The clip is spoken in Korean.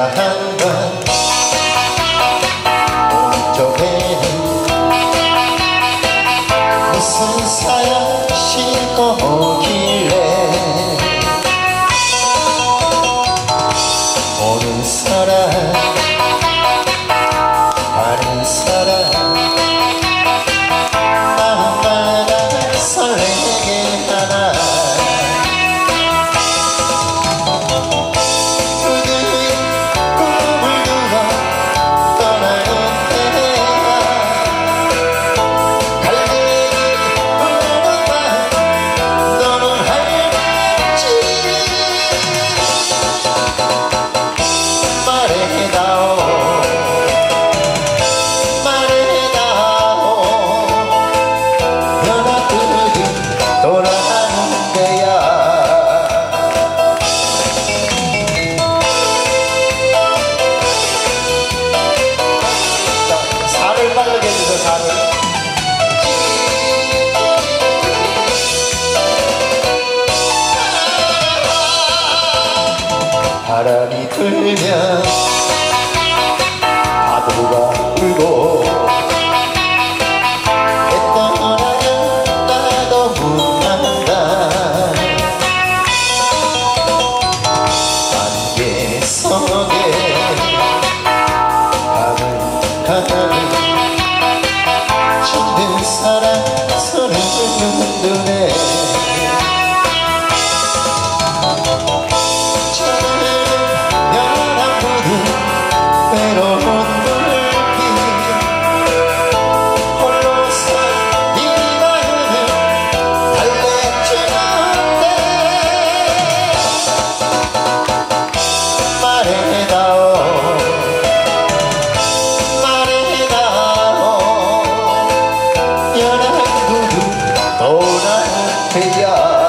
한번 오른쪽에는 무슨 사연 싣고 오길래 오는 사람 바람이 불면 파도가 回家。